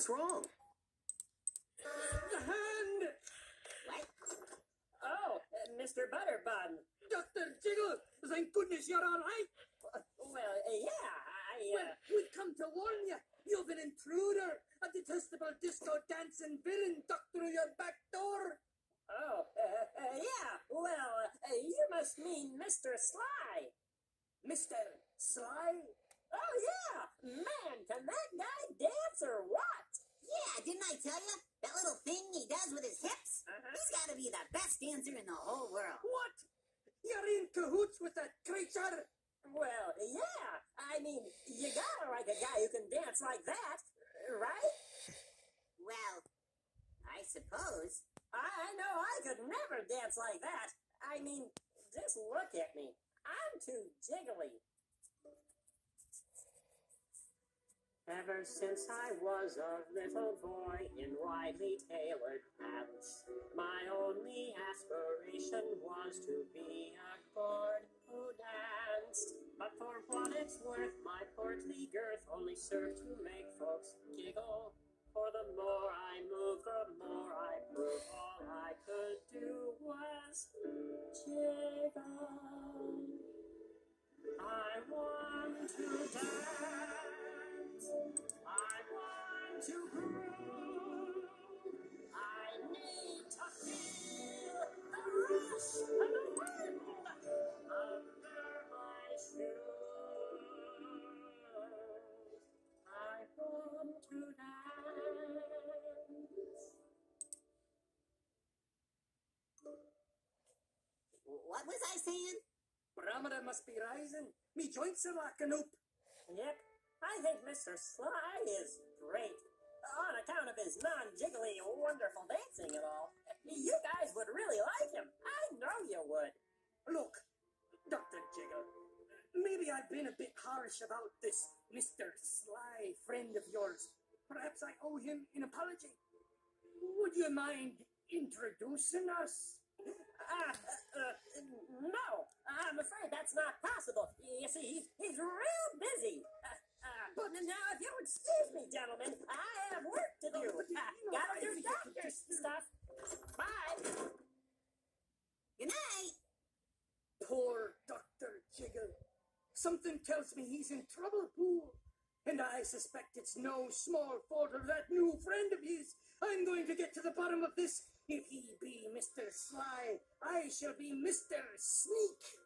What's wrong? The hand! What? Oh, uh, Mr. Butterbun. Dr. Jiggle! Thank goodness you're all right. Well, uh, yeah, I, Well, uh, we've come to warn you. You've an intruder, a detestable disco dancing villain ducked through your back door. oh, uh, uh, yeah, well, uh, you must mean Mr. Sly. Mr. Sly? Oh, yeah, man, can that guy dance or what? Yeah, didn't I tell you? That little thing he does with his hips? Uh-huh. He's gotta be the best dancer in the whole world. What? You're in cahoots with that creature? Well, yeah, I mean, you gotta like a guy who can dance like that, right? Well, I suppose. I know I could never dance like that. I mean, just look at me. I'm too jiggly. Ever since I was a little boy in widely tailored pants, my only aspiration was to be a chord who danced. But for what it's worth, my portly girth only served to make folks giggle. For the more I moved, the more I proved to groove. I need to feel the rush of the wind under my shoes. I want to dance. What was I saying? Barometer must be rising. Me joints are locking up. Yep, I think Mr. Sly is his non-jiggly, wonderful dancing and all. You guys would really like him. I know you would. Look, Dr. Jiggle, maybe I've been a bit harsh about this Mr. Sly friend of yours. Perhaps I owe him an apology. Would you mind introducing us? Uh, uh, no, I'm afraid that's not possible. You see, he's, he's real busy. Uh, now, if you'll excuse me, gentlemen, I have work to do. but you- Uh, you know, gotta I do think- doctor stuff. Bye. Good night. Poor Dr. Jiggle. Something tells me he's in trouble, Pool. And I suspect it's no small fault of that new friend of his. I'm going to get to the bottom of this. If he be Mr. Sly, I shall be Mr. Sneak.